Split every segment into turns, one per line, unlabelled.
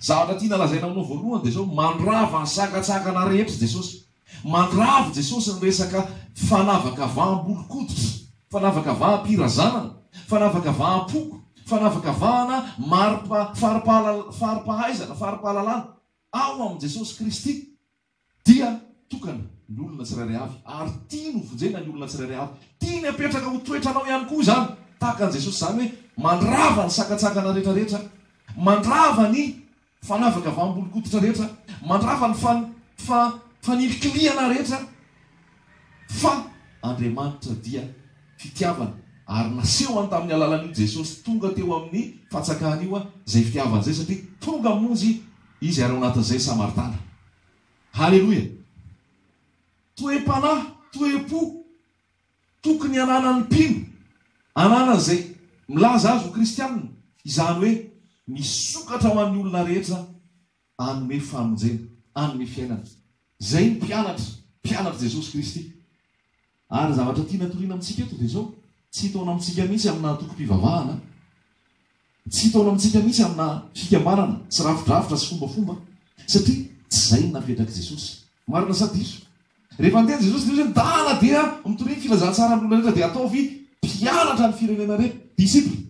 Zavatra tiana lazaina aminao voalohany dia izao, mandrava ny sangantsangana rehetra Jesosy. Mandravy Jesosy ny resaka fanavakavaham-bolon-koditra, fanavakavaham-pirazanana, fanavakavaham-poko, fanavakavahana maripa, fari-pahala, fari-pahaizana, fari-pahalalana, ao amin'i Jesosy Kristy. Dia tokana ny olona tsirairay avy, ary tiany ho vonjena ny olona tsirairay avy. Tiany hapetraka ho toetranao ihany koa izany, tahaka an'i Jesosy, izany hoe mandrava ny sakantsakana rehetra rehetra, mandrava ny fanavakavaham-bolon-koditra rehetra, mandrava ny fa, fa, fanilikilihana rehetra, fa Andriamanitra dia fitiavana, ary nasehony tamin'ny alalan'io Jesosy tonga teo amin'ny fatsakany io izay fitiavana izay, satria tonga hamonjy Izy ary ao anatin'izay Samaritana. Haleloia! Toe-panahy, toe-po tokony hananan'ny mpino ananan'izay milaza azy ho kristiana, izany hoe misokatra ho an'ny olona rehetra hanome famonjena, hanome fiainana. Izay ny mpianatra, mpianatr'i Jesosy Kristy. Ary ny zavatra tiana toriana amintsika eto dia izao, tsy hitaona amintsika mihitsy amina antokom-pivavahana, tsy hitaona amintsika mihitsy amina fikambanana sy rafidrafitra sy fombafomba, satria tsy izay no napetrak'i Jesosy. Marina sa diso? Rehefa niteny Jesosy dia hoe, ny dala dia mitoria ny filazantsara amin'ny olona rehetra, dia ataovy mpianatra ny firenena rehetra, disciples.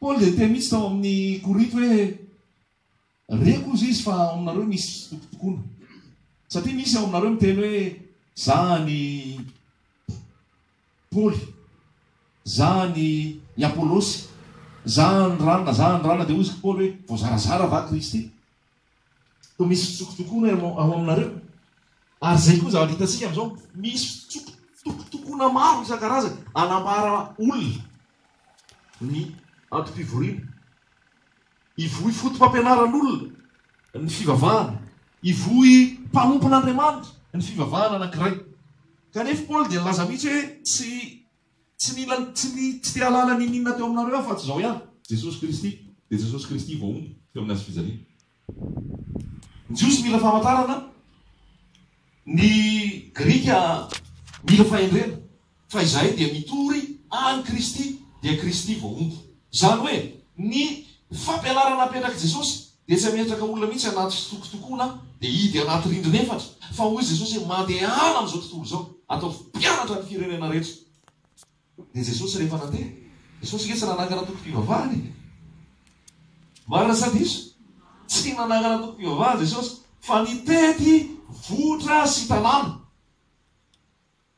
Paoly dia niteny mihitsy tao amin'ny Korinto hoe, Re koza izy fa ao aminareo misy fitokitokoana. Satria misy ao aminareo miteny hoe, Za an'i Paoly, za an'i Apolosy, za an'i Rana, za an'i Rana. Dia hoy izy Paoly hoe, Voazarazara va Kristy? Koa misy fitokitokoana ao aminareo. Ary izay koa zavatra hitantsika amin'izao, misy fitokitokoana maro isan-karazany, hanambara olona ny antom-pivoriana. Hivoy fotopampianaran'olona ny fivavahana. Hivoy mpanompon'Andriamanitra ny fivavahana anankiray. Kanefa i Paoly dia nilaza mihitsy hoe, Tsy tsy nila tsy ny tsy te-hahalala n'inon'inona teo aminareo afa-tsy izao ihany, Jesosy Kristy, dia Jesosy Kristy vao omby teo amin'ny hazofijaliana. Ny Jiosy mila famantarana, ny Grika mila fahendrena. Fa izahay dia mitory an'i Kristy, dia Kristy voahombo. Izany hoe, ny fampianarana apetrak'i Jesosy dia tsy hametraka olona mihitsy anaty fitsitokotokoana dia hidy anaty rindrina efatra, fa hoy Jesosy hoe mandehana amin'izao tontolo izao, ataovy mpianatra ny firenena rehetra. Dia Jesosy rehefa nandeha, Jesosy nge tsy nanangana tokom-pivavahana e! Marina sa diso? Tsy nanangana tokom-pivavahana Jesosy, fa nitety vohitra sy tanàna.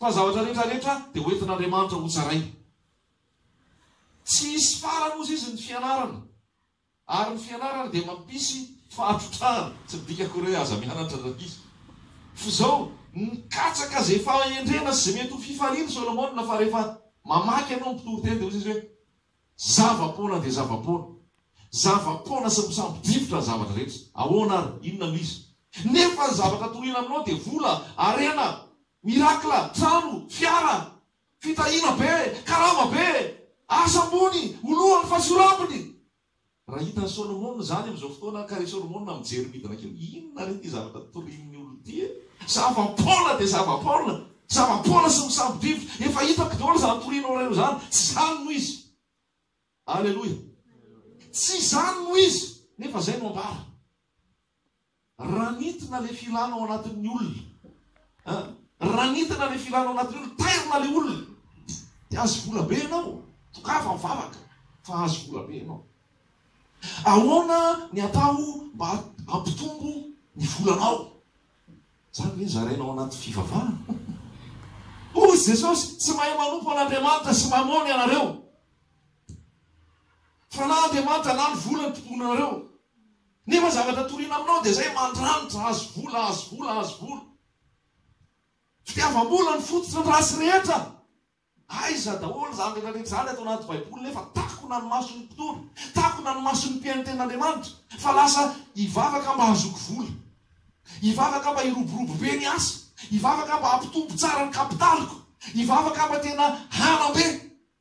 Fa ny zavatra rehetra rehetra dia ho entin'Andriamanitra ho tsaraina. Tsy hisy farany ozy izy ny fianarana, ary ny fianarana dia mampisy fahatrotrahana, tsy midika akory hoe aza mianatra ry ankizy. Fa izao, nikatsaka izay fahendrena sy izay mety ho fifalian'i Solomona fa rehefa mamaky ianao ny mpitoriteny dia ozy izy hoe, Zava-poana dia zava-poana. Zava-poana sy misambo-difotra ny zavatra rehetra. Ahoana ary? Inona no izy? Nefa ny zavatra toriana aminao dia vola, harena, miracle, trano, fiara, fitahiana be, karama be, asa ambony, ho lohan'ny fahatsiorambiny! Raha hitan'i Solomona izany amin'izao fotoana ka ry Solomona mijery midina kely, inona re ity zavatra torian'ny olona ity e? Zava-poana dia zava-poana, zava-poana sy misambo-drivotra, efa hitako daholo izany torianao iray eo izany, tsy izany no izy. Aleloia. Tsy izany no izy, nefa izay no ambara. Ranitna le filana ao anatin ny olona an! Ranitna le filana ao anatin ny olona! Tairina le olona! Dia azo vola be ianao! Tokava mivavaka fa azo vola be ianao! Ahoana ny atao mba hampitombo ny volanao? Izany ve zaraina ao anaty fivavahana? Hoy Jesosy, tsy mahay manompo an Andriamanitra sy Mamôna ianareo! Fa na Andriamanitra na ny vola no tompoinareo! Nefa zavatra toriana aminao dia izay mandranitra, azo vola, azo vola, azo vola. Fitiavam-bola no fototry ny ratsy rehetra. Aiza daholo izany rehetra rehetra izany ato anaty baiboly nefa takona ny mason'ny mpitory, takona ny mason'ny mpihaino ten'Andriamanitra fa lasa hivavaka mba hahazoako vola, hivavaka mba hiroborobo be ny asa, hivavaka mba hampitombo tsara ny kapitaliko, hivavaka mba tena hanam-be.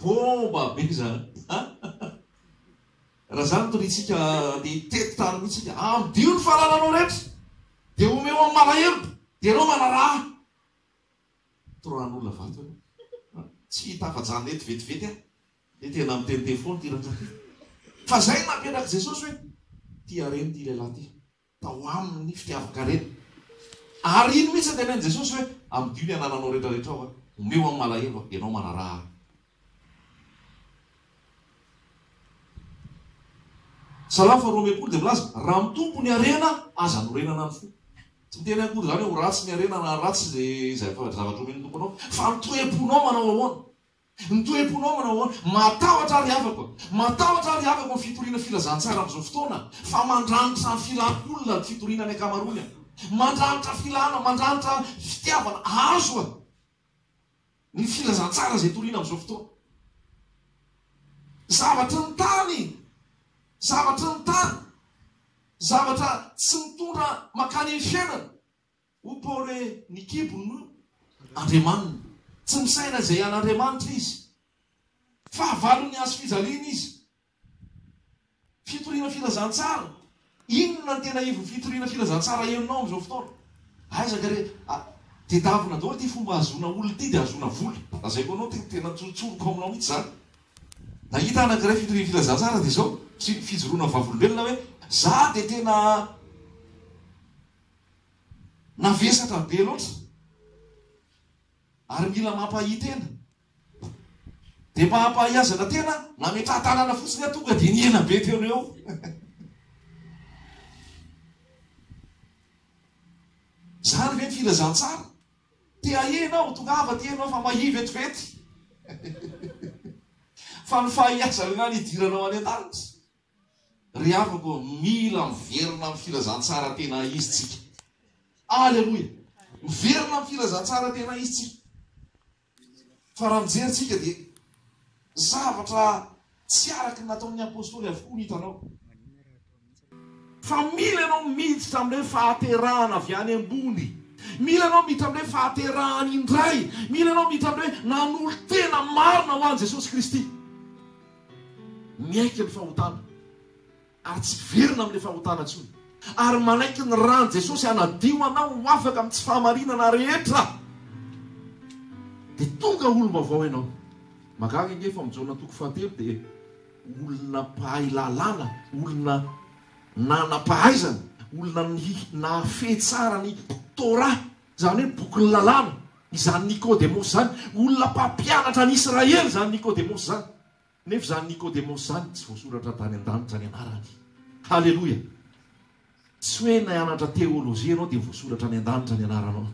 Bomba be izany. Raha izany toriantsika dia teto tariny isika. Amdio ny fanalanao rehetra, dia omeo amin'ny malahelo, dia ianao manaraha. Toran'olona vato ianao. Tsy hita afa-janona eto vetivety aho, dia tena miteniteny foana ity rangahy ity. Fa izay no nampianak'i Jesosy hoe, Tia reny ity lehilahy ity. tao aminy ny fitiavan-karena. Ary iny mihitsy no tenenin'i Jesosy hoe, Amidio ny anananao rehetra rehetra ao, omeo amin'ny malahelo, ianao manaraha Ahy. Salamo faharoa ambin'ny folo dia milaza, Raha amin'ny Tompo ny harena, aza anorenana ny fo. Tsy miteny akory izany hoe ho ratsy ny harena na haratsy izay zavatra omen'ny Tompo anao, fa ny toe-ponao manao ahoana. Ny toe-ponao manao ahoana? Matahotra àry havako a! Matahotra àry havako ny fitoriana filazantsara amin'izao fotoana fa mandranitra ny filàn'ny olona ny fitoriana ny ankamaroany a! Mandranitra filàna, mandranitra fitiavana azo a! Ny filazantsara izay toriana amin'izao fotoana. Zavatry ny tany, zavatry ny tany, zavatra tsy mitondra mankany amin'ny fiainana. Ho pore ny kibo no andriamaniny. Tsy misaina izay an'Andriamanitra izy. Fahavalon'ny hazofijaliana izy. Fitoriana filazantsara. Inona ny tena ivon'ny fitoriana filazantsara henonao amin'izao fotoana? Aiza ka re? A! Tedavina daholo ity fomba ahazoana olona ity dia ahazoana vola. Lazaiko anao tena tena tsorotsoroko ao aminao mihitsy izany. Nahita anankiray fitoriana filazantsara dia izao, tsy fijoroana vavolombelona hoe, Izaho dia tena. Navesatra be loatra ary mila mampahitena. Dia mba hampahaiazana tena nametraha-tanana fotsiny aho tonga dia nihena be teo no eo. Zany ve ny filazantsara? Te hahena aho, tongava aty ianao fa mahia vetivety. Fa ny fahaiazana nga nidiranao any an-danitra. Ry havako ô, mila miverina amin'ny filazantsara tena izy tsika. Aleloia! Miverina amin'ny filazantsara tena izy tsika. Fa raha mijery tsika dia zavatra tsy araka ny nataon'ny apostoly avokoa no hitanao. Fa mila ianao miditra amin'ilay fahaterahana avy any ambony. Mila ianao miditra amin'ilay fahaterahany indray. Mila ianao miditra amin'ilay hoe nanolo-tena marina ho an'i Jesosy Kristy. Miaiky ny fahotana ary tsy hiverina amin'ilay fahotana intsony. Ary manaiky ny ran'i Jesosy hanadio anao ho afaka amin'ny tsy fahamarinana rehetra. Dia tonga olom-baovao ianao. Mahagaga ange fa amin'i Jaona toko fahatelo dia olona mpahay lalàna, olona nanam-pahaizana, olona nahafehy tsara ny Torah Izany hoe bokin'ny lalàna, izany Nikodemosy izany. Olona mpampianatra an'i Israely izany Nikodemosy izany. Nefa izany Nikodemosy izany tsy voasoratra tany an-danitra ny anarany. Haleloia! Tsy hoe nianatra teolojia ianao dia voasoratra any an-danitra ny anaranao.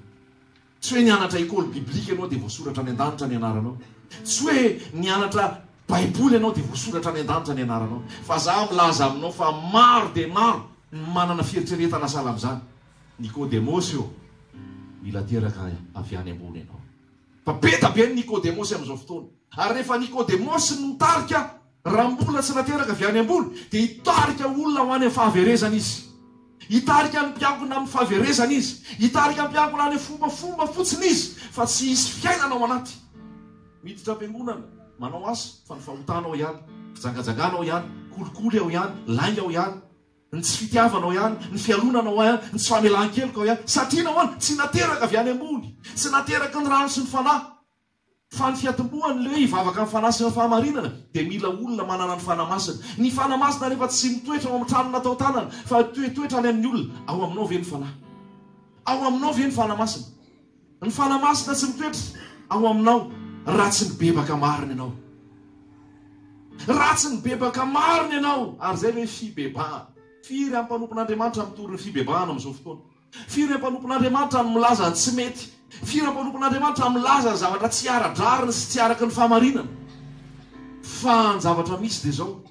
Tsy hoe nianatra ekoly biblika ianao dia voasoratra any an-danitra ny anaranao. Tsy hoe nianatra Baiboly ianao dia voasoratra any an-danitra ny anaranao. Fa za milaza aminao fa maro dia maro ny manana fieritreretana sahala amin'izany. Nikodemosy ô! Mila teraka avy any ambony ianao. Fa be da be ny Nikodemosy amin'izao fotoana. Ary rehefa Nikodemosy no tarika, raha mbola tsy nateraka avy any ambony, dia hitarika olona ho any amin'ny fahaverezana izy. Hitarika ny mpiankina amin'ny fahaverezana izy. Hitarika ny mpiankina any amin'ny fombafomba fotsiny izy, fa tsy hisy fiainana ao anaty. Miditra am-piangonana, manao asa, fa ny fahotana ao ihany, fijangajangana ao ihany, kolikoly ao ihany, lainga ao ihany. Ny tsy fitiavanao ihany, ny fialonanao ahy ihany, ny tsy famelan-kelokao ihany. Satria nahoana? Tsy nateraka avy any ambony. Tsy nateraky ny rano sy ny Fanahy. Fa ny fiatombohan'ny lehilahy hivavaka amin'ny Fanahy sy ny fahamarinana dia mila olona manana ny Fanahy Masina. Ny Fanahy Masina anefa tsy mitoetra ao amin'ny trano na tao an-tanana, fa toetoetra any amin'ny olona. Ao aminao ve ny Fanahy? Ao aminao ve ny Fanahy Masina? Ny fanahy masina tsy mitoetra ao aminao raha tsy mibebaka marina ianao. Raha tsy mibebaka marina ianao, ary izay ilay fibebahana. Firy amin'ny mpanompon'Andriamanitra no mitory ny fibebahana amin'izao fotoana? Firy amin'ny mpanompon'Andriamanitra no milaza ny tsy mety? Firy amin'ny mpanompon'Andriamanitra milaza ny zavatra tsy ara-drariny sy tsy araka ny fahamarinana? Fa ny zavatra misy dia izao.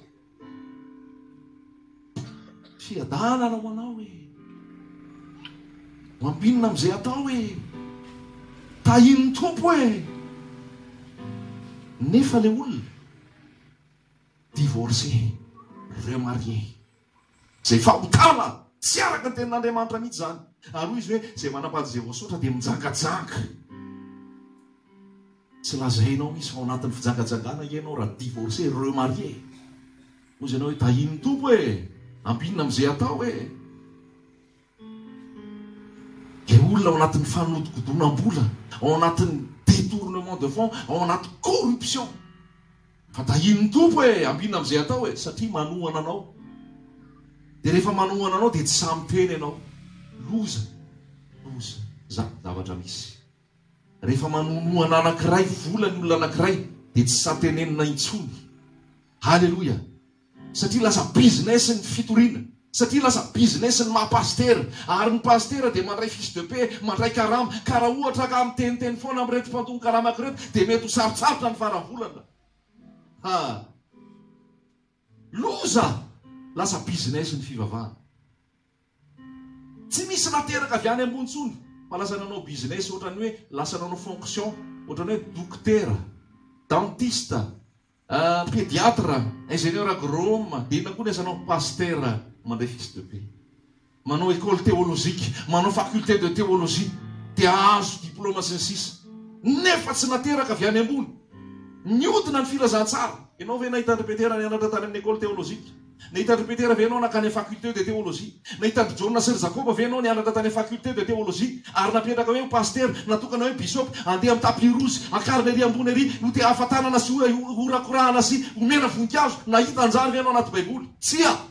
Fiadanana ho anao e. Ho ambinina amin'izay atao e. Tahin'ny Tompo e. Nefa le olona divorcé, remarié. Izay fahotana tsy araka ny tenin'Andriamanitra mihitsy izany. Ary hoy izy hoe, izay manampady izay voasotra dia mijangajanga. Tsy lazainao mihintsy fa ao anatin'ny fijagajagana ianao raha divorce remarier. Hoy izy ianao hoe tahin'ny Tompo e! Ampinina amin'izay atao e! Dia olona ao anatin'ny fanodikodonam-bola, ao anatin'ny détournement de fonds, ao anaty corruption. Fa tahin'ny Tompo e! Ampinina amin'izay atao e! Satria manohana anao. Dia rehefa manohana anao dia tsy sahy miteny ianao. Loza, loza, izany ny zavatra misy. Rehefa manoanoana anankiray vola ny olona anankiray dia tsy sahy tenenina intsony. Haleloia! Satria lasa business ny fitoriana. Satria lasa business ny maha pasitera. Ary ny pasitera dia mandray fiche de paie, mandray karama. Ka raha ohatra ka miteniteny foana amin'ireto mpandongo karamako ireto dia mety ho sarotsarotra ny faran'ny volana. Ha! Loza! Lasa business ny fivavahana. Tsy misy raha teraka avy any ambony intsony fa lasa nanao business ohatran'ny hoe lasa nanao fonction ohatran'ny hoe dokotera, dentiste, pediatre, ingénieur agronome dia inona koa ny asanao? Pasitera mandray fils de paix. Manao école théologique, manao faculté de théologie, dia hahazo diplôme sy ny sisa nefa tsy nateraka avy any ambony. Mihodina ny filazantsara. Ianao ve nahita an-dry Petera nianatra tany amin'ny école théologique? Nahita an-dry Petera ve ianao nankany amin'ny faculté de théologie? Nahita an-dry Jaona sy ry Jakoba ve ianao nianatra tany amin'ny faculté de théologie ary napetraka hoe ho pasitera, natokana hoe bisopa, handeha amin'ny tapis rouge, hakarina ery ambony ery, hotehafa-tanana sy horakorahana sy homena voninkazo? Nahita an'izany ve ianao anaty Baiboly? Tsia!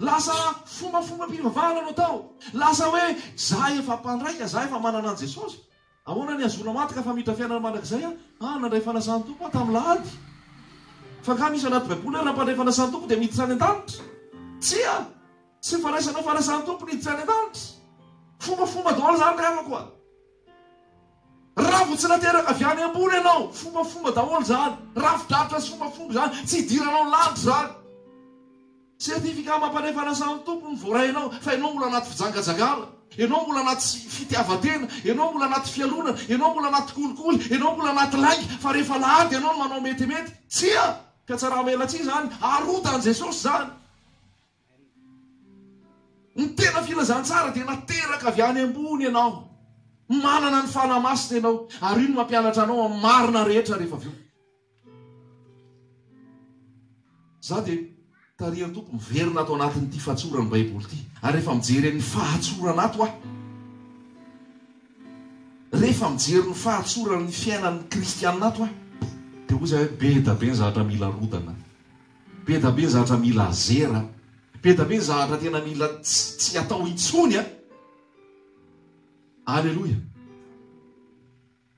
Lasa fombafombam-pivavahana no atao. Lasa hoe za efa mpandraika, za efa manana an'i Jesosy. Ahoana ny hahazoana maty ka famindra fiainana mandrakizay aho? Ah, nandray fanasan'ny Tompo aho tamin'ny lahady. Fa angaha misy anaty Baiboly hoe raha mpandray fanasan'ny Tompo dia miditra any an-danitra? Tsia! Tsy fandraisanao fanasan'ny Tompo ny hiditra any an-danitra. Fombafomba daholo izany ry havako a! Raha vao tsy nateraka avy any ambony ianao, fombafomba daholo izany. Rafi-draritra sy fombafomba izany. Tsy hidiranao ny lanitra izany. Certificat amam-panefana sahan'ny tompony vao rainao fa ianao mbola anaty fijangajangana, ianao mbola anaty fitiavan-tena, ianao mbola anaty fialonana, ianao mbola anaty kolikoly, ianao mbola anaty lainga fa rehefa lahady ianao no manao metimety, tsia! Ka tsy raha mamela tsia izany, arodan'i Jesosy izany. Ny tena filazantsara dia nateraka avy any ambony ianao, manana ny Fanahy Masina ianao ary iny mampianatra anao amin'ny marina rehetra rehefa avy eo. Izaho dia tarihan'ny Tompo miverina ato anatin'ity fahatsoran'ny Baiboly ity, ary rehefa mijery an'io fahatsorana ato aho, rehefa mijery ny fahatsoran'ny fiainan'ny kristiana ato aho, dia hoy izaho hoe be dia be ny zavatra mila rodana, be dia be ny zavatra mila zera, be dia be ny zavatra tena mila tsy, tsy atao intsony an! Aleloia!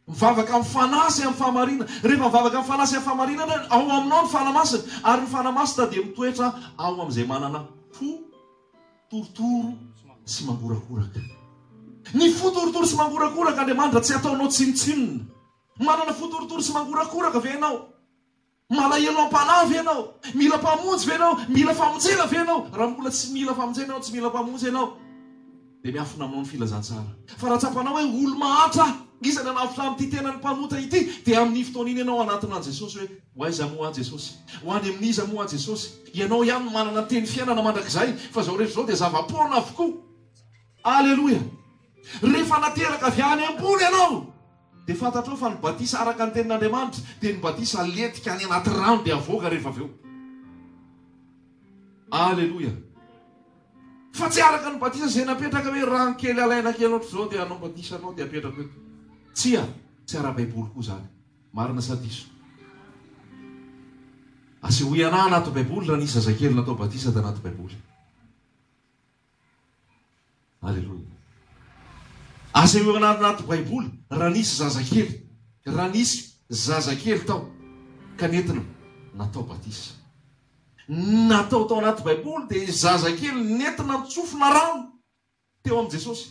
Mivavaka amin'ny Fanahy sy amin'ny fahamarinana. Rehefa mivavaka amin'ny Fanahy sy amin'ny fahamarinana ianao, ao aminao ny Fanahy Masina, ary ny Fanahy Masina dia mitoetra ao amin'izay manana fo torotoro sy mangorakoraka. Ny fo torotoro sy mangorakoraka, Andriamanitra tsy ataonao tsinontsinona. Manana fo torotoro sy mangorakoraka ve ianao? Malahelo am-panahy ve ianao? Mila Mpamonjy ve ianao? Mila famonjena ve ianao? Raha mbola tsy mila famonjena ianao, tsy mila Mpamonjy ianao, dia miafina aminao ny filazantsara. Fa raha tsapanao hoe olo-mahantra anisany hanavotra amin'ity tenany mpanota ity, dia amin'iny fotoana iny ianao hanatona an'i Jesosy hoe, Ho aiza moa aho Jesosy? Ho any amin'iza moa aho Jesosy? Ianao ihany no manana ny teny fiainana mandrakizay, fa izao rehetra izao dia zava-poana avokoa. Aleloia! Rehefa nateraka avy any am-pony ianao, dia fantatrao fa ny batisa araka ny Tenin'Andriamanitra dia ny batisa lentika any anaty rano dia avoaka rehefa avy eo. Aleloia! Fa tsy araka ny batisa izay napetraka hoe rano kely alaina kely ohatr'izao dia hanao batisa anao dia apetrako eto. Tsia, tsy ara-baiboly koa izany. Marina sa diso? Asehoy anahy anaty baiboly raha nisy zazakely natao batisa tanaty baiboly. Aleloia. Asehorina any anaty Baiboly raha nisy zazakely, raha nisy zazakely tao ka nentina natao batisa. Ny natao tao anaty Baiboly dia zazakely nentina nitsofina rano teo amin'i Jesosy.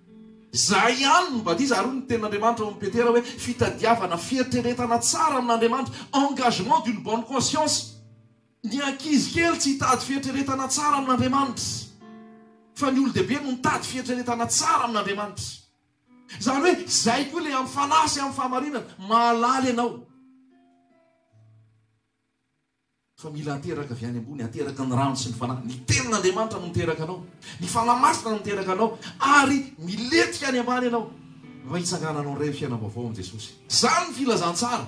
Izahay ihany no nibatiza ary hoy ny tenin'Andriamanitra ao amin'i Petera hoe fitadiavana fieritreretana tsara amin'Andriamanitra, engagement d'une bonne conscience. Ny ankizy kely tsy hitady fieritreretana tsara amin'Andriamanitra fa ny olon-dehibe no mitady fieritreretana tsara amin'Andriamanitra. Izany hoe izay koa ilay amin'ny fanahy sy amin'ny fahamarinana mahalala ianao. Fa mila ateraka avy any ambony, ateraka ny rano sy ny Fanahy. Ny Tenin'Andriamanitra no miteraka anao. Ny Fanahy Masina no miteraka anao. Ary milentika any ambany ianao, raha hitsangananao indray ny fiainam-baovao amin'i Jesosy. Izany ny filazantsara.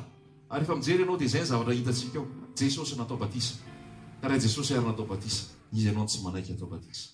Ary rehefa mijery ianao, dia izay ny zavatra hitantsika ao. Jesosy natao batisa. Ka ilay Jesosy ary natao batisa. Izy ianao no tsy manaiky hatao batisa.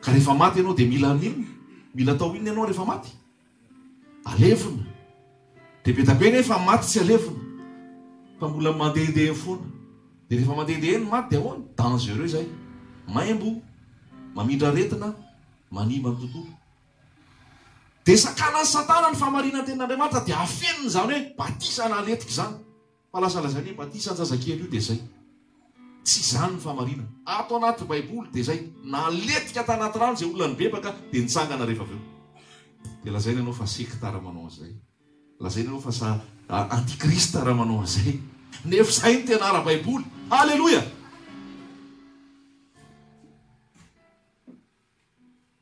Ka rehefa maty ianao dia mila an'inona? Mila atao inona ianao rehefa maty? Alevina. Dia be dia be anefa ny maty tsy alevina fa mbola mandehandeha eny foana. Dia rehefa mandehandeha eny ny maty dia ahoana? Dangereux izay. Maimbo, mamindra aretina, manimba ny tontolo. Dia sakalan'i Satana ny fahamarinan'ny tenin'Andriamanitra dia afenina izany hoe batisa analetika izany. Fa lazalazainy hoe batisa an-jazakely io dia izay. Tsy izany ny fahamarinana. Ato anaty baiboly dia izay. Naletika tanaty rano izay olona nibebaka dia nitsangana rehefa avy eo. Dia lazaina ianao fa sekta raha manao an'izay. Lazaina ianao fa sa antikrista raha manao an'izay. Nefa izay no tena ara-baiboly. Haleloia!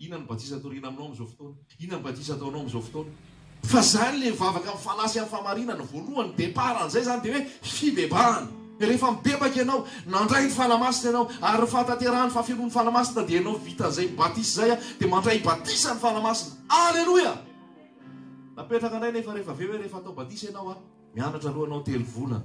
Inona no batisa atoriana aminao amin'izao fotoana? Inona ny batisa ataonao amin'izao fotoana? Fa zany le mivavaka amin'ny fanahy sy amin'ny fahamarinana voalohany départ an'izay zany dia hoe fibebahana. Rehefa mibebaka ianao, nandray ny fanahy masina ianao ary ny fahatanterahan'ny fahafelon'ny fanahy masina dia ianao vita an'izay batisa izay dia mandray batisa ny fanahy masina. Aleloia! Napetraka indray nefa rehefa avy eo hoe rehefa atao batisa ianao, mianatra aloha ianao telo volana.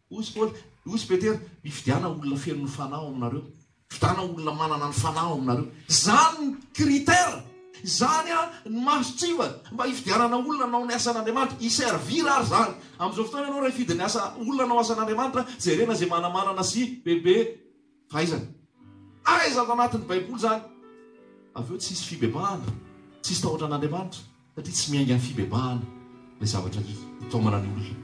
Hozy Paoly, hozy Petera, mifidiana olona feno ny Fanahy ao aminareo, fidiana olona manana ny Fanahy ao aminareo. Izany ny critère, izany ny mason-tsiva mba hifidianana olona hanao ny asan'Andriamanitra, hi-servir ary izany. Amin'izao fotoana ianao raha hifidy ny asa, olona hanao asan'Andriamanitra, jerena izay manamanana sy bebe. fahaizana. Aiza ato anatin'ny Baiboly izany? Avy eo tsy hisy fibebahana, tsy hisy tahotra an'Andriamanitra, satria tsy miainga amin'ny fibebahana ilay zavatra hitaomana ny olona.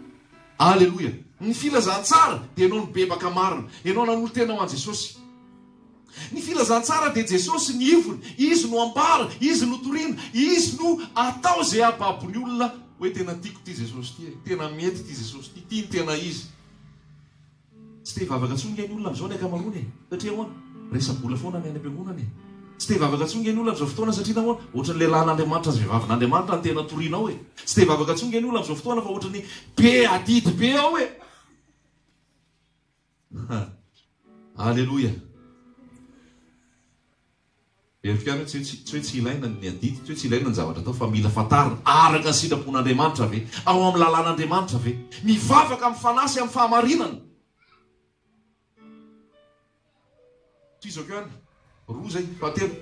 Aleloia! Ny filazantsara dia ianao nibebaka marina, ianao nanolo-tena ho an'i Jesosy. Ny filazantsara dia Jesosy ny ivony, Izy no ambara, Izy no toriana, Izy no atao izay hahababo ny olona hoe tena tiako ity Jesosy ity e, tena mety ity Jesosy ity, ity ny tena Izy. Tsy te hivavaka intsony nge ny olona amin'izao ny ankamaroany e! Satria ahoana? Resa-bola foana ny any am-piangonana e! Tsy te hivavaka intsony nge ny olona amin'izao fotoana satria nahoana? Ohatran'ny lehilahin'Andriamanitra sy vehivavin'Andriamanitra ny tena torianao e! Tsy te hivavaka intsony nge ny olona amin'izao fotoana fa ohatran'ny be adidy be ao e! Haleloia! Hevitro ihany hoe tsy hoe tsy ilaina ny adidy, tsy hoe tsy ilaina ny zavatra atao fa mila fantarina araka ny sitrapon'Andriamanitra ve? Ao amin'ny lalàn'Andriamanitra ve? Mivavaka amin'ny fanahy sy amin'ny fahamarinana. Tohizako ihany, roa zay, fahatelo.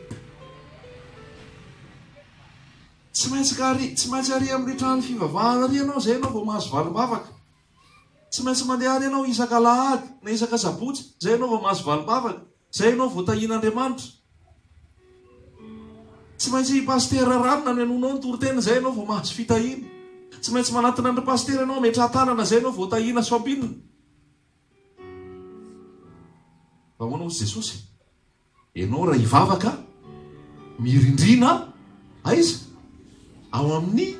Tsy maintsy ka ary, tsy maintsy ary amin'ny trano fivavahana ary ianao zay ianao vao mahazo valim-bavaka. Tsy maintsy mandeha ary ianao isaka alahady na isaka sabotsy, zay ianao vao mahazo valim-bavaka. Zay ianao vao tahian'Andriamanitra. Tsy maintsy i Pasitera Rano nanenonao ny toriteny, zay ianao vao mahazo fitahiana. Tsy maintsy manatona an-dry Pasitera ianao, ametrahan-tanana, zay ianao vao tahiana sy fampinina. Fa ahoana hozy Jesosy? Ianao raha hivavaka, mirindrina, aiza? Ao amin'ny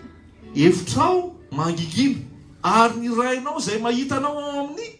efitrao mangingina. Ary ny Rainao izay mahita anao ao amin'ny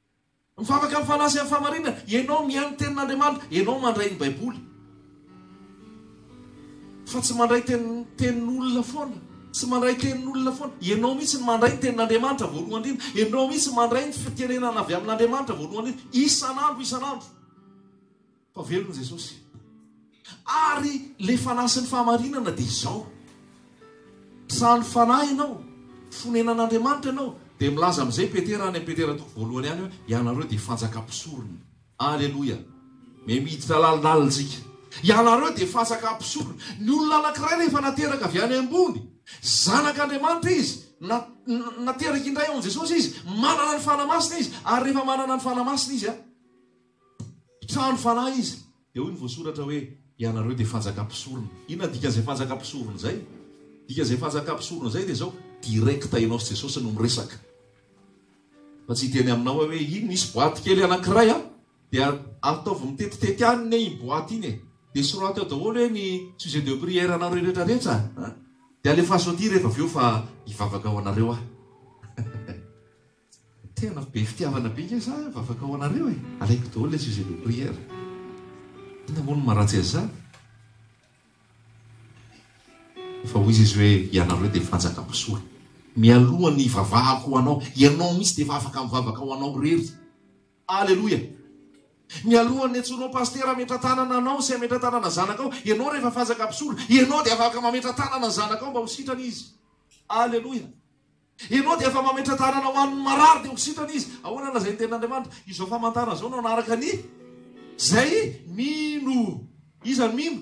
Mivavaka amin'ny fanahy sy amin'ny fahamarinana, ianao mihaino ny tenin'Andriamanitra, ianao mandray ny Baiboly, fa tsy mandray teny tenin'olona foana, tsy mandray tenin'olona foana, ianao mihitsy no mandray ny tenin'Andriamanitra voalohany indrindra, ianao mihitsy mandray ny fitenenana avy amin'Andriamanitra voalohany indrindra, isan'andro, isan'andro. Fa velona Jesosy. Ary le fanahy sy ny fahamarinana dia izao. Trano fanahy ianao, fonenan'Andriamanitra ianao, dia milaza amin'izay Petera any amin'ny Petera toko voalohany any hoe ianareo dia fanjaka mpisorona. Aleloia. Me miditra lalindalina tsika. Ianareo dia fanjaka mpisorona. Ny olona anankiray rehefa nateraka avy any ambony, zanak'Andriamanitra izy, nateraka indray ao amin'i Jesosy izy, manana ny fanahy masina izy, ary rehefa manana ny fanahy masina izy, Mpitsano fanahy izy. Dia hoy ny voasoratra hoe, Ianareo dia fanjaka mpisorona. Inona ny dikan'izay fanjaka mpisorona izay? Ny dikan'izay fanjaka mpisorona izay dia izao, direct ianao sy Jesosy no miresaka. Fa tsy hiteny aminao aho hoe, iny misy boaty kely anankiray an, dia ataovy mitetitety any ne iny boaty iny e. Dia soraty ao daholo hoe ny sujet de prière anareo rehetra rehetra an. Dia alefaso aty rehefa avy eo fa hivavaka ho anareo aho. Tena be fitiavana be nge za eh, vavaka ho anareo eh. Alaiko daholo le sujet de prière. Inona moa no maharatsy an'izany? Fa hoy izy hoe ianareo dia fanjaka mpisoa. Mialoha ny vavahako ho anao, ianao mihitsy dia efa afaka mivavaka ho anao rery. Aleloia. Mialoha ny antsoinao pasitera hametra tanana anao sy hametra tanana zanakao, ianao rehefa fanjaka mpisolo, ianao dia afaka mametra tanana ny zanakao mba ho sitrana izy. Aleloia. Ianao dia efa mametra-tanana ho an' ny marary dia ho sitrana izy. Ahoana no lazain' ny Tenin' Andriamanitra? Izao famantarana izao no hanaraka ny izay mino. Iza no mino?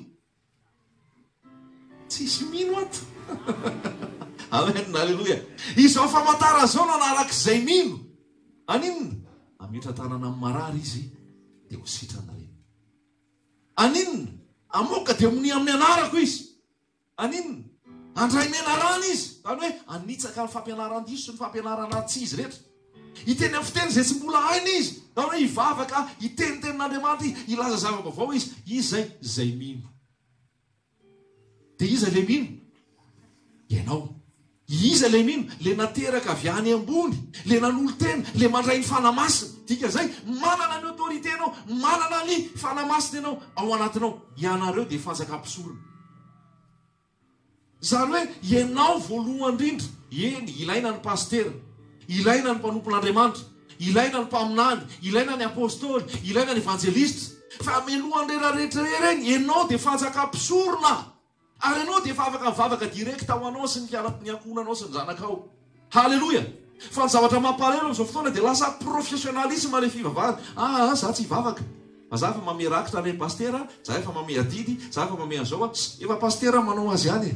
Tsisy mino ato. Amen, aleloia. Izao famantarana izao no hanaraka izay mino. An' inona? Hametra-tanana amin'ny marary izy dia ho sitrana ireny. An' inona? Hamoaka demonia amin'ny anarako izy. An'inona? Handray menarana izy, izany hoe hanitsaka ny fampianaran-diso sy ny fampianarana tsy izy rehetra. Hiteny amin'ny fiteny izay tsy mbola hainy izy, izany hoe hivavaka, hiteny ny tenin'Andriamanitra izy, hilaza zava-baovao izy. Iza izay mino? Dia iza ilay mino? Ianao. Iza ilay mino? Ilay nateraka avy any ambony, ilay nanolo-tena, ilay mandray ny Fanahy Masina. Dikan'izay, manana ny autorité ianao, manana ny Fanahy Masina ianao ao anatinao. Ianareo dia fanjaka mpisorona. Izany hoe ianao voalohany indrindra. Eny, ilaina ny pasitera, ilaina ny mpanompon'Andriamanitra, ilaina ny mpaminany, ilaina ny apostoly, ilaina ny evanjelistra. Fa mialohan'ny rehetra rehetra ireny, ianao dia fanjaka mpisorona. Ary ianao dia efa afaka mivavaka direct ho anao sy ny mpiara ny ankohonanao sy ny zanakao. Haleloia! Fa ny zavatra mampalahelo amin'izao fotoana dia lasa professionnalisme ilay fivavahana. Aa a, za tsy hivavaka. Fa za efa mame rakitra ilay pasitera a, za efa mame adidy, za efa mame an'izao a. Sss, efa pasitera manao azy ihany e.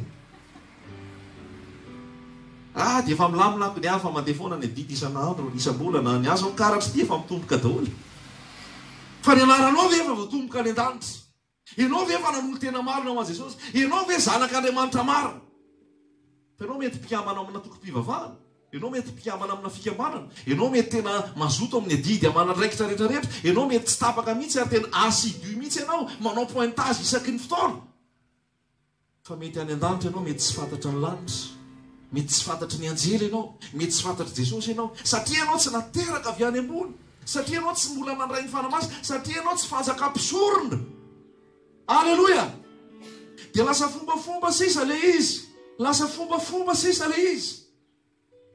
Aa, dia efa milamilako ny ahy fa mandeha foana ny adidy isan'andro, isam-bolana. Ny ahy izao ny karatra ity efa mitomboka daholo. Fa ny anaranao ve efa voatomboka any an-danitra? Ianao ve efa nanolo-tena marina ho an'i Jesosy? Ianao ve zanak'Andriamanitra marina? Fa ianao mety mpikambana amina tokim-pivavahana, ianao mety mpikambana amina fikambanana, ianao mety tena mazoto amin'ny adidy aman'andraikitra rehetra rehetra, ianao mety tsy tapaka mihitsy ary tena assidu mihitsy ianao, manao pointage isaky ny fotoana. Fa mety any an-danitra ianao, mety tsy fantatry ny lanitra, mety tsy fantatry ny anjely ianao, mety tsy fantatr'i Jesosy ianao, satria ianao tsy nateraka avy any ambony, satria ianao tsy mbola nandray ny Fanahy Masina, satria ianao tsy fanjaka mpisorona. Aleloia! Dia lasa fombafomba sisa ilay izy, lasa fombafomba sisa ilay izy.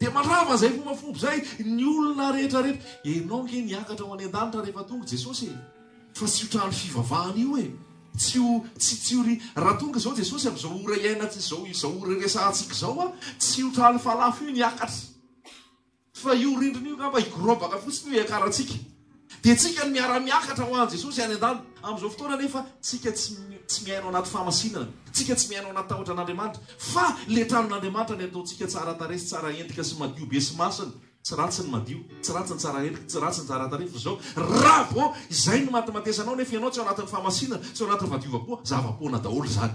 Dia mandrava izay fomba fomba izay ny olona rehetra rehetra. Enao nge ny hiakatra ho any an-danitra rehefa tonga Jesosy e. Fa tsy io trano fivavahana io e. Tsy io, tsy, tsy io ry. Raha tonga izao Jesosy amin'izao ora iainantsika izao, izao ora iresahantsika izao an, tsy io trano falafo io ny hiakatra. Fa io rindrina io ngamba higorobaka fotsiny io hiakarantsika. Dia antsika no miara-miakatra ho an'i Jesosy any an-danitra. Amin'izao fotoana anefa, tsika tsy tsy miaina ao anaty fahamasinana, tsika tsy miaina ao anaty tahotra an'Andriamanitra, fa le tranon'Andriamanitra ny ataontsika tsara tarehy sy tsara endrika sy madio be sy masina, tsy ratsy ny madio, tsy ratsy ny tsara endrika, tsy ratsy ny tsara tarehy, fa zao, raha vao izay no matimatiasa anao nefa ianao tsy ao anatin'ny fahamasinana, tsy ao anatin'ny fahadiovam-po, zava-poana daholo izany.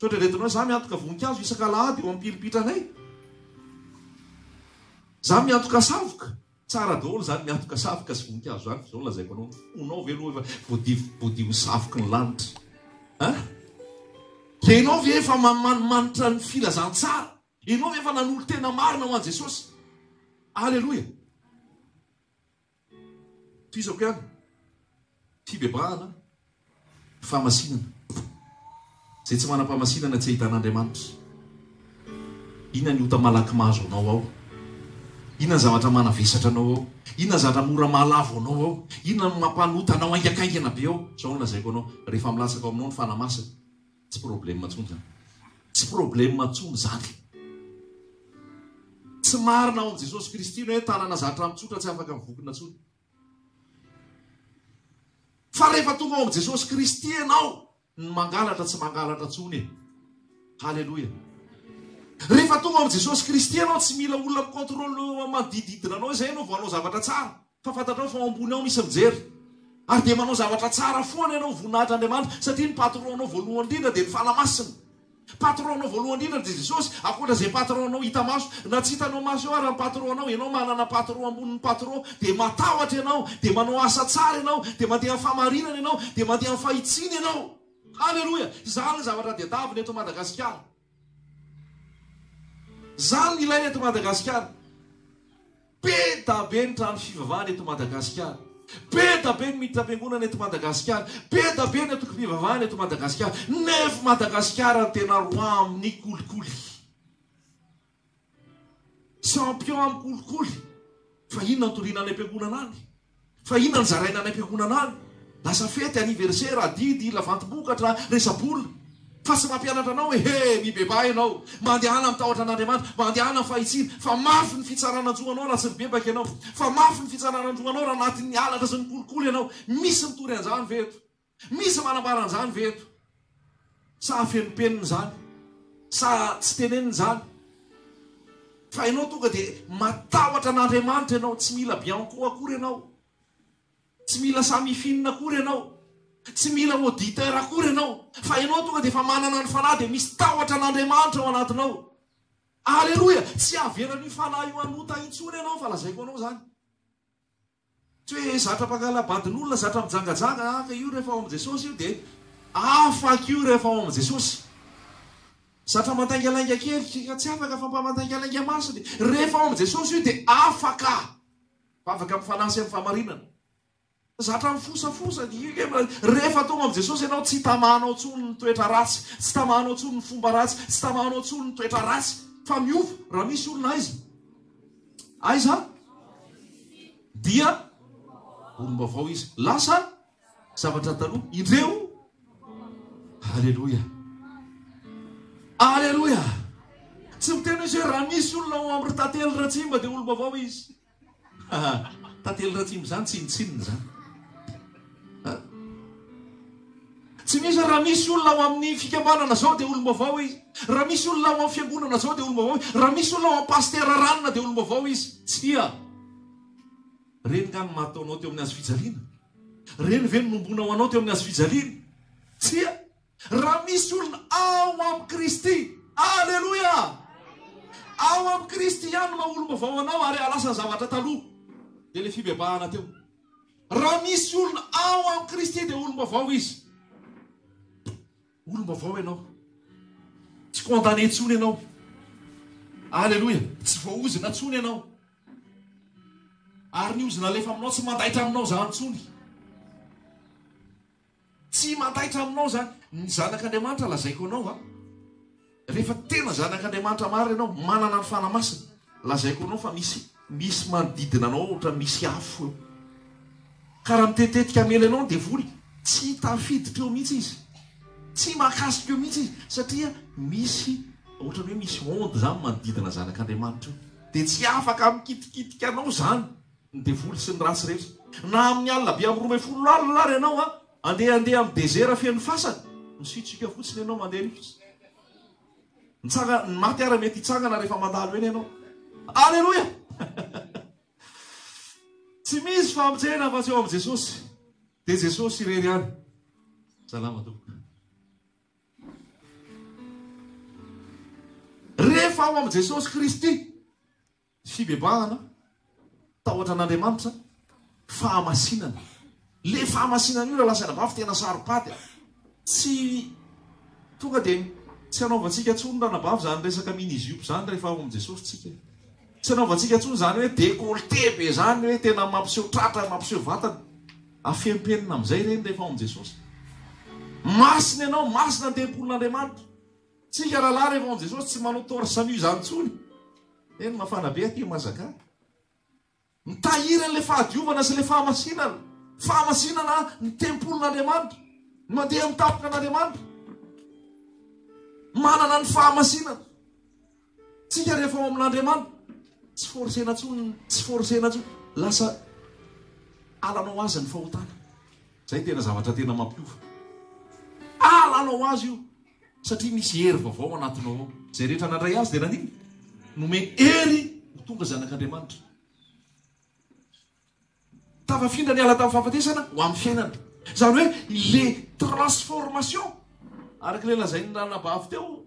Sao eritreretinao hoe za miantoka voninkazo isak'alahady eo am-pilipitranay? Za miantoka savoka? Tsara daholo izany miatoka savoka sy voninkazo izany f'izao lazaiko anao ny fonao ve aloha efa voadivo voadivo savoky ny lanitra an dia ianao ve efa mamanimanitra ny filazantsara ianao ve efa nanolo tena marina ho an'i Jesosy aleloia toizako ihany fibebahana Fahamasinana. Izay tsy manam-pahamasinana tsy ahitana Andriamanitra. Inona ny ota malaky mahazo anao ao? Inona ny zavatra manavesatra anao ao? Inona ny zavatra mora mahalavo anao ao? Inona no mampanota anao haingakaingana be ao? Izao no lazaiko anao, rehefa milatsaka ao aminao ny Fanahy Masina, tsy problème intsony izany. Tsy problème intsony izany. Tsy marina ao amin'i Jesosy Kristy ny hoe tanana zatra mitsotra tsy afaka mivokona intsony. Fa rehefa tonga ao amin'i Jesosy Kristy ianao, ny mangalatra tsy mangalatra intsony e. Haleloia. Rehefa tonga ao amin'i Jesosy Kristy ianao, tsy mila olona mi-contrôle manodididina anao izay ianao vao hanao zavatra tsara. Fa fantatrao fa ao ambony ao misy mijery. Ary dia manao zavatra tsara foana ianao voninahitr'Andriamanitra satria ny patron-nao voalohany indrindra dia ny Fanahy Masina. Patronao voalohany indrindra dia Jesosy, ankoatra izay patronao hita maso. Na tsy hitanao maso eo ary ny patronao, ianao manana patron ambony ny patron, dia matahotra ianao, dia manao asa tsara ianao, dia mandeha amin'ny fahamarinana ianao, dia mandeha amin'ny fahitsiana ianao. Haleloia! Izany ilay zavatra tadiavina eto Madagasikara. Izany no ilaina eto Madagasikara. Be da be ny trano fivavahana eto Madagasikara. Be da be ny mitam-piangonana eto Madagasikara. Be da be ny antokom-pivavahana eto Madagasikara. Nef Madagasikara no tena roi amin'ny kolikoly. Champion amin'ny kolikoly. Fa inona no toriana any am-piangonana any? Fa inona no zaraina any am-piangonana any? Lasa fety, anniversaire, adidy, lavantom-bokatra, resa-bola. Fa tsy mampianatra anao hoe he! mibebaha ianao, mandehana amin'ny tahotra an'Andriamanitra, mandehana amin'ny fahitsiana, fa mafy ny fitsarana-jo anao raha tsy nibebaka ianao, fa mafy ny fitsarana-jo anao raha anatin'ny halatra sy ny kolikoly ianao. Misy mitory an'izany ve eto? Misy manambara an'izany ve eto? Sa afenimpenina izany? Sa tsy tenenina izany? Fa ianao tonga dia matahotra an'Andriamanitra ianao, tsy mila bianco akory ianao, tsy mila samifinina akory ianao, tsy mila auditeur akory ianao, fa ianao tonga dia efa manana ny fanahy dia misy tahotra an'Andriamanitra ao anatinao. Aleloia! Tsy avelan'io fanahy io hanota intsony ianao fa lazaiko anao izany. Tsy hoe zatra mpangala-badin'olona, zatra mijangajanga haka io rehefa ao amin'i Jesosy io dia afaka io rehefa ao amin'i Jesosy. Zatra mandaingalainga kely ka tsy afaka fa mba mandaingalainga masina. Rehefa ao amin'i Jesosy io dia afaka. Vavaka amin'ny fanahy sy amin'ny fahamarinana. Zatra mifosafosa dia io rehefa tonga amin'i Jesosy ianao tsy tamahanao intsony ny toetra ratsy, tsy tamahanao intsony ny fomba ratsy, tsy tamahanao intsony ny toetra ratsy fa miova raha misy olona aiza. Aiza? Dia olom-baovao izy. Lasa zavatra taloha. Indreo. Aleloia. Aleloia. Tsy miteny izy hoe raha misy olona ao amin'ny tantely Ratsimba dia olom-baovao izy. Tantely Ratsimba izany tsinontsinona izany. Tsy misy raha misy olona ao amin'ny fikambanana zao dia olom-baovao izy. Raha misy olona ao amin'ny fiangonana zao dia olom-baovao izy. Raha misy olona ao amin'ny pasitera ranona dia olom-baovao izy. Tsia. Reny nga no mahataonao teo amin'ny hazo fijaliana? Reny ve no nombonao anao teo amin'ny hazo fijaliana? Tsia. Raha misy olona ao amin'i Kristy, aleloia! Ao amin'i Kristy ihany no maha olom-baovao anao ary ahalasa ny zavatra taloha. Dia ilay fibebahana teo. Raha misy olona ao amin'i Kristy dia olom-baovao izy. Olom-baovao ianao. Tsy condamné intsony ianao. Aleloia! Tsy voaozona intsony ianao. Ary ny ozona alefa aminao tsy mandaitra aminao izany intsony. Tsy mandaitra aminao izany. Ny zanak'Andriamanitra lazaiko anao an, rehefa tena zanak'Andriamanitra marina ianao, manana ny Fanahy Masina, lazaiko anao fa misy misy manodidina anao ohatra misy afo eo. Ka raha mitetetika hamela anao ny devoly, tsy tafiditra eo mihitsy izy. Tsy mahakasika eo mihitsy izy satria misy ohatra hoe misy onde izany manodidina zanak'Andriamanitra eo. Dia tsy afaka mikitikitika anao izany. Ny devoly sy ny ratsy rehetra. Na amin'ny alina be amin'ny roa ambin'ny folo alina ary ianao an, andeha handeha amin'ny desert feno fasana, misitrika fotsiny ianao mandeha rivotra. Mitsanga, ny maty ary mety hitsangana rehefa mandalo eny ianao. Aleloia! Tsy misy famonjena afa-tsy eo amin'i Jesosy. Dia Jesosy irery ihany. Salama tompoko. Rehefa ao amin'i Jesosy Kristy, Fibebahana, tahotra an'Andriamanitra, fahamasinana. Le fahamasinana io raha lazaina bavy tena saro-pady a. Tsy tonga dia tsy hanaovantsika intsony ranabavy izany resaka mini-jupe izany rehefa ao amin'i Jesosy tsika e. Tsy hanaovantsika intsony izany hoe décolleté be izany hoe tena mampiseho tratra, mampiseho vatana. Afempenina amin'izay ireny rehefa ao amin'i Jesosy. Masina ianao, masina ny tempolin'Andriamanitra. Tsika ralahy rehefa ao Jesosy tsy manao torse nu zany tsony. Eny mafana be aty mazaka. Mitahiry an'ilay fahadiovana sy ilay fahamasinana. Fahamasinana ny tempolin'Andriamanitra. Ny mandeha amin'ny tampoka an'Andriamanitra. Manana ny fahamasinana. Tsika rehefa ao amin'Andriamanitra, tsy forcena tsony, tsy forcena tsony. Lasa alanao azy ny fahotana. Zay tena zavatra tena mampiova. Alanao azy io satria misy hery vaovao anatinao ao. Zay rehetra nandray azy dia nanino? Nome hery ho tonga zanak'Andriamanitra. Tafafindra ny ala tamin'ny fahafatesana ho amin'ny fiainana. Zany hoe le transformation araka le lazain'ny ranabavy teo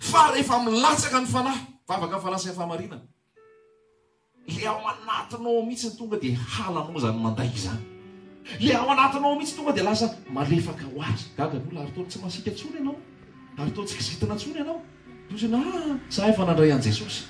Fa rehefa milatsaka ny fanahy, vavaka fanahy sy fahamarinana, le ao anatinao ao mihitsy tonga de halanao zany manday izany. Le ao anatinao ao mihitsy tonga de lasa malefaka ho azy. Gaga ny olona ary toa tsy masiaka intsony ianao, ary toa tsy kizitina intsony ianao. Tojo na ah, za efa nandray an'i Jesosy.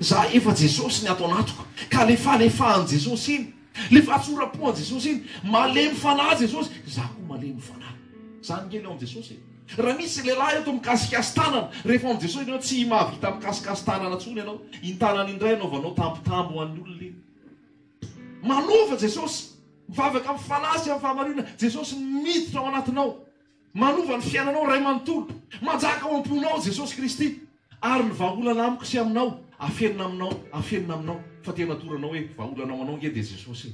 Za efa Jesosy ny ato anatiko. Ka le falefahan'i Jesosy iny. Ilay fahatsoram-po an'i Jesosy iny, malemy fanahy Jesosy, izaho koa malemy fanahy. Izany ngeh ilay ao amin'i Jesosy e. Raha misy lehilahy eto mikasikasy tanana, rehefa ao amin'i Jesosy ianao, tsy mahavita mikasikasy tanana intsony ianao. Iny tanana iny indray anaovanao tambitamby ho an'ny olona iny. Manova Jesosy. Mivavaka amin'ny fanahy sy amin'ny fahamarinana. Jesosy miditra ao anatinao. Manova ny fiainanao iray manontolo. Manjaka ao am-ponao Jesosy Kristy ary ny vahaolana amiko sy aminao afenina aminao afenina aminao fa tena atoranao hoe vahaolana ho anao ange dia Jesosy e!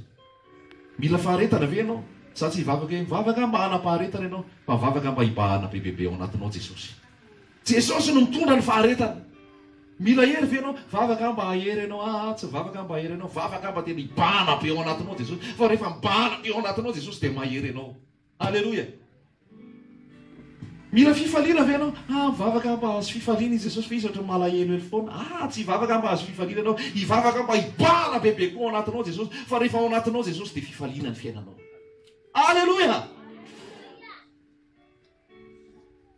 Mila faharetana ve ianao? Za tsy hivavaka hoe mivavaka mba hanam-paharetana ianao fa mivavaka mba hibahana bebebe ao anatinao Jesosy. Jesosy no mitondra ny faharetana. Mila hery ve ianao? Vavaka mba hahery ianao aa tsy vavaka mba hahery ianao. Vavaka mba tena hibahana be ao anatinao Jesosy fa rehefa mibahana be ao anatinao Jesosy dia mahery ianao. Aleloia! Mila fifaliana ve ianao? Ah, mivavaka mba hahazo fifaliana i Jesosy, fa Izy ohatran'ny malahelohelo foana. Ah, tsy hivavaka mba hahazo fifaliana ianao. Hivavaka mba hibahana bebe koa ao anatinao Jesosy, fa rehefa ao anatinao Jesosy, dia fifaliana ny fiainanao. Aleloia!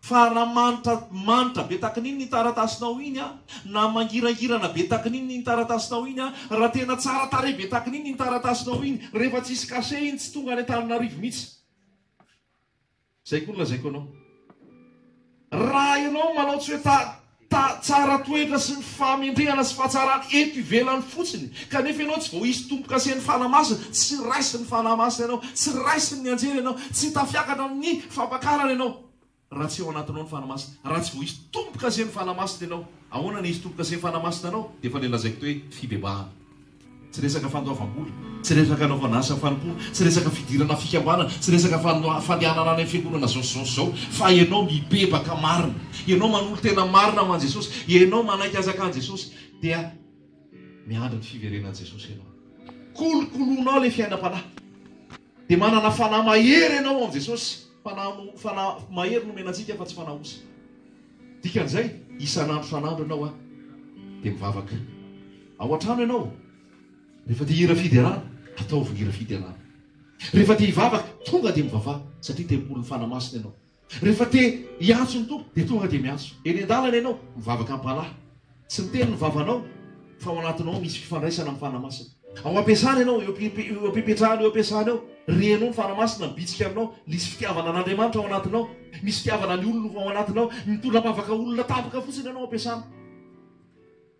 Fa raha manitra manitra be takin'iny iny taratasinao iny an, na mangirangirana be takin'iny iny taratasinao iny an, raha tena tsara tarehy be takin'iny iny taratasinao iny, rehefa tsisy cachet iny tsy tonga any Antananarivo mihitsy. Izay koa no lazaiko anao. Raha ianao manaotsy hoe ta Ta tsara toetra sy ny fahamendrehana sy fahatsarana eto ivelany fotsiny kanefa ianao tsy vao hisy tombo-kasen'ny Fanahy Masina, tsy raisin'ny Fanahy Masina ianao, tsy raisin'ny anjely ianao, tsy tafiakatra amin'ny fampakarana ianao raha tsy ao anatinao ny Fanahy Masina. Raha tsy vao hisy tombo-kasen'ny Fanahy Masina ianao, ahoana ny hisy tombo-kasen'ny Fanahy Masina anao? Dia efa ilay lazaiko teo hoe fibebahana. Tsy resaka fandoavam-bola, tsy resaka anaovana asa fanompoana, tsy resaka fidirana fikambanana, tsy resaka fandehanana any amin'ny fiangonana izao sy izao sy izao, fa ianao mibebaka marina, ianao manolo-tena marina ho an'i Jesosy, ianao manaiky hanjakan'i Jesosy, dia miandry ny fiverenan'i Jesosy ianao. Kolokoloinao ilay fiainam-panahy. Dia manana fanahy mahery ianao amin'i Jesosy. Fanahy, fanahy mahery no omena antsika fa tsy fanahy osa. Dikan'izay, isan'andro isan'andro ianao a, dia mivavaka. Ao an-trano ianao, rehefa te hira fiderana, ataovy ny hira fiderana. Rehefa te hivavaka, tonga dia mivavaha, satria tempolin'ny Fanahy Masina ianao. Rehefa te hiantso ny Tompo dia tonga dia miantso. Eny an-dalana ianao, mivavaka am-panahy. Tsy miteny ny vavanao, fa ao anatinao ao misy fifandraisana amin'ny Fanahy Masina. Ao am-piasana ianao, eo am-pipetrahana eo am-piasana eo, renao ny Fanahy Masina mibitsika aminao. Misy fitiavana an'Andriamanitra ao anatinao. Misy fitiavana ny olona ao anatinao. Mitondra am-bavaka olona tampoka fotsiny ianao ao am-piasana.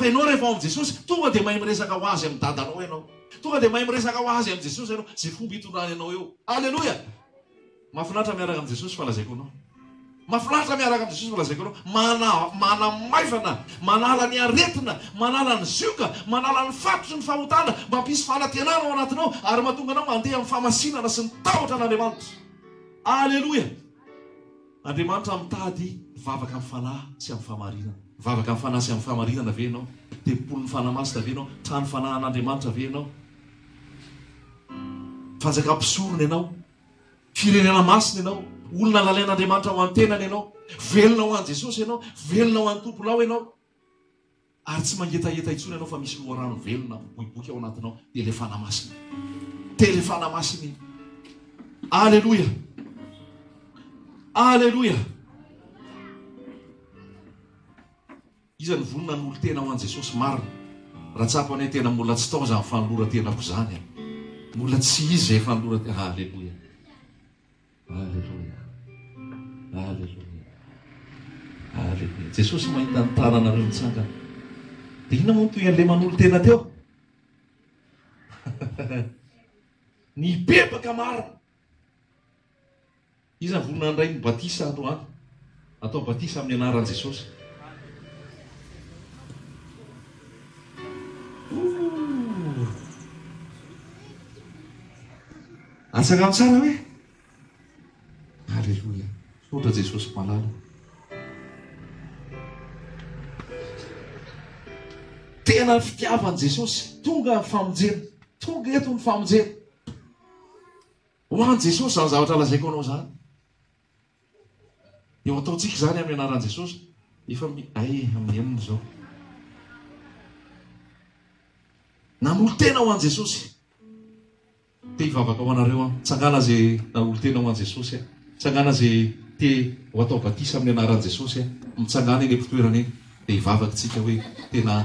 Fa ianao rehefa ao amin'i Jesosy, tonga dia mahay miresaka ho azy amin'ny Dadanao ianao. Tonga dia mahay miresaka ho azy amin'i Jesosy ianao, izay fomba itondrany anao eo. Aleloia! Mahafinaritra miaraka amin'i Jesosy fa lazaiko anao. Mahafinaritra miaraka amin'i Jesosy fa lazaiko anao. Mana, manamaivana, manala ny aretina, manala ny zioga, manala ny fatotry ny fahotana, mampisy fanantenana ao anatinao ary mahatonga anao mandeha amin'ny famasinana sy ny tahotra an'Andriamanitra. Aleloia! Andriamanitra mitady mpivavaka amin'ny fanahy sy amin'ny fahamarinana. Mivavaka amin'ny fanahy sy amin'ny fahamarinana ve ianao? Tempolin'ny fanahy masina ve ianao? Trano fanahin'Andriamanitra ve ianao? Fanjakan'ny mpisorona ianao? Firenena masina ianao? Olona nalalain'Andriamanitra ho an'ny tenany ianao? Velona ho an'i Jesosy ianao? Velona ho an'ny Tomponao ianao? Ary tsy mangetaheta intsony ianao fa misy loharano velona miboiboika ao anatinao, dia ilay Fanahy Masina. Dia ilay Fanahy Masina iny. Aleloia. Aleloia. Iza ny vonona hanolo tena ho an'i Jesosy marina? Raha tsapanao hoe tena mbola tsy tao izany fanoloran-tenako izany, mbola tsy izy izay fanoloran-tena. Aleloia. Aleloia Aleloia Aleloia Jesosy mahita ny taranareo mitsangana Dia inona moa ny tohin'ilay manolo-tena teo? Nibebaka marina Iza no vao nandray ny batisa androany? Atao batisa amin'ny anaran'i Jesosy. Atsangano tsara hoe. Aleloia. Misaotra Jesosy malala. Tena ny fitiavan'i Jesosy. Tonga ny famonjena. Tonga eto ny famonjena. Ho an'i Jesosy izany zavatra lazaiko anao izany. Dia ho ataontsika izany amin'ny anaran'i Jesosy. Efa mi... ay, amin'ny enina izao. Nanolo-tena ho an'i Jesosy. Te hivavaka ho anareo aho. Tsangana izay nanolo-tena ho an'i Jesosy aho. Tsangana izay te ho atao batisa amin'ny anaran'i Jesosy aho. Mitsangana eny am-pitoerana eny. Dia hivavaka tsika hoe tena